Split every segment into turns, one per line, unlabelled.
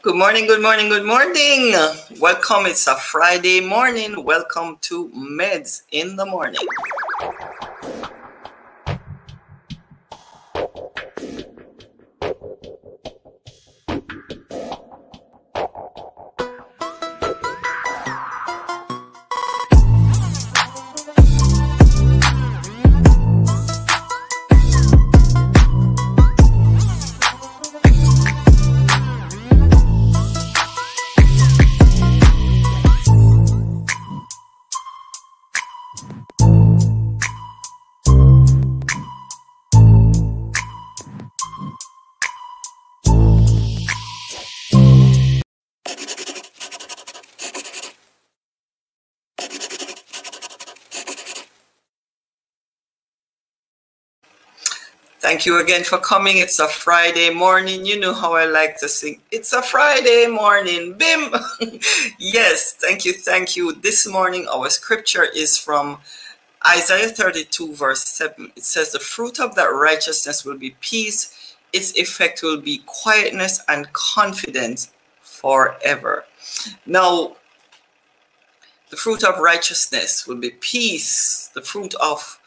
Good morning, good morning, good morning. Welcome. It's a Friday morning. Welcome to Medz in the Morning. Thank you again for coming. It's a Friday morning. You know how I like to sing. It's a Friday morning. Bim. yes, thank you. Thank you. This morning, our scripture is from Isaiah 32, verse 7. It says, The fruit of that righteousness will be peace, its effect will be quietness and confidence forever. Now, the fruit of righteousness will be peace, the fruit of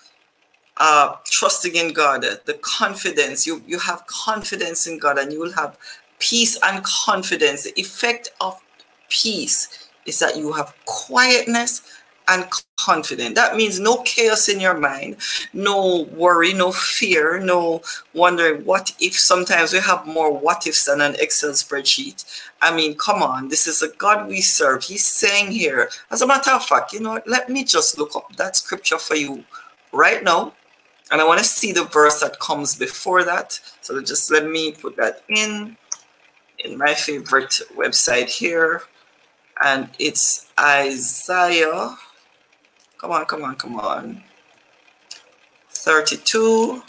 uh, trusting in God, the confidence, you, you have confidence in God and you will have peace and confidence. The effect of peace is that you have quietness and confidence. That means no chaos in your mind, no worry, no fear, no wondering what if. Sometimes we have more what ifs than an Excel spreadsheet. I mean, come on, this is a God we serve. He's saying here, as a matter of fact, you know, let me just look up that scripture for you right now and I want to see the verse that comes before that. So just let me put that in, in my favorite website here. And it's Isaiah. Come on, come on, come on. 32.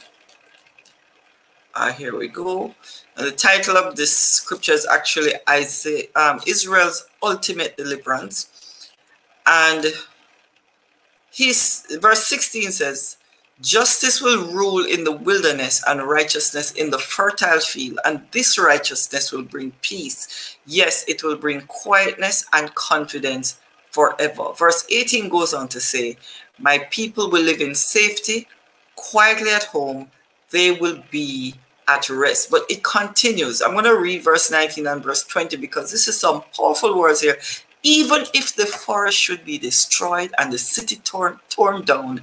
Uh, here we go. And the title of this scripture is actually Isaiah, um, Israel's ultimate deliverance. And his verse 16 says, Justice will rule in the wilderness and righteousness in the fertile field, and this righteousness will bring peace. Yes, it will bring quietness and confidence forever. Verse 18 goes on to say, My people will live in safety, quietly at home, they will be at rest. But it continues. I'm going to read verse 19 and verse 20 because this is some powerful words here. Even if the forest should be destroyed and the city torn, torn down,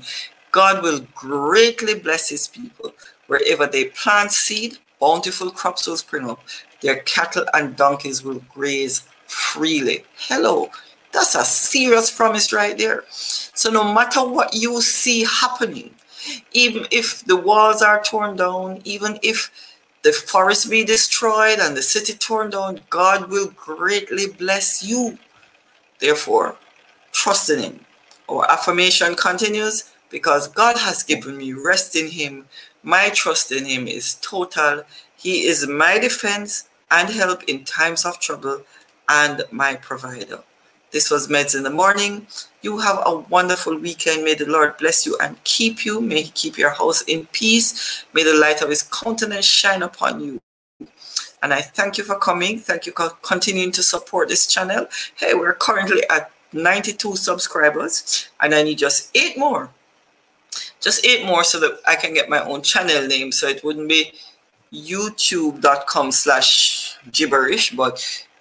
God will greatly bless his people. Wherever they plant seed, bountiful crops will spring up. Their cattle and donkeys will graze freely. Hello. That's a serious promise right there. So no matter what you see happening, even if the walls are torn down, even if the forest be destroyed and the city torn down, God will greatly bless you. Therefore, trust in him. Our affirmation continues because God has given me rest in Him. My trust in Him is total. He is my defense and help in times of trouble and my provider. This was Medz in the Morning. You have a wonderful weekend. May the Lord bless you and keep you. May He keep your house in peace. May the light of His countenance shine upon you. And I thank you for coming. Thank you for continuing to support this channel. Hey, we're currently at 92 subscribers and I need just eight more just eight more so that I can get my own channel name. So it wouldn't be youtube.com slash gibberish, but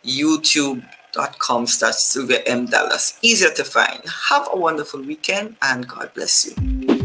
youtube.com slash Sylvia M. Dallas. Easier to find. Have a wonderful weekend and God bless you.